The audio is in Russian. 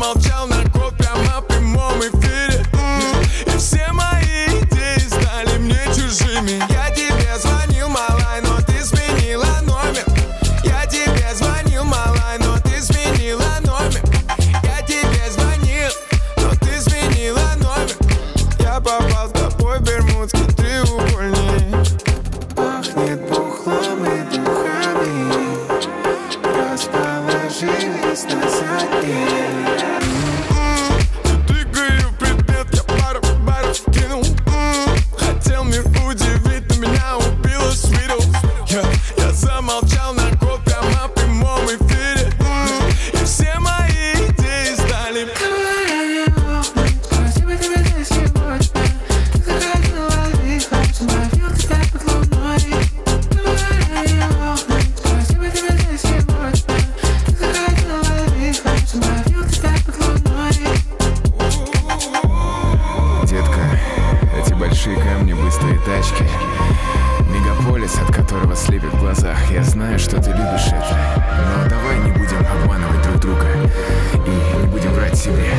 I'm out, y'all большие камни, быстрые тачки. Мегаполис, от которого слепят в глазах. Я знаю, что ты любишь это. Но давай не будем обманывать друг друга. И не будем врать себе.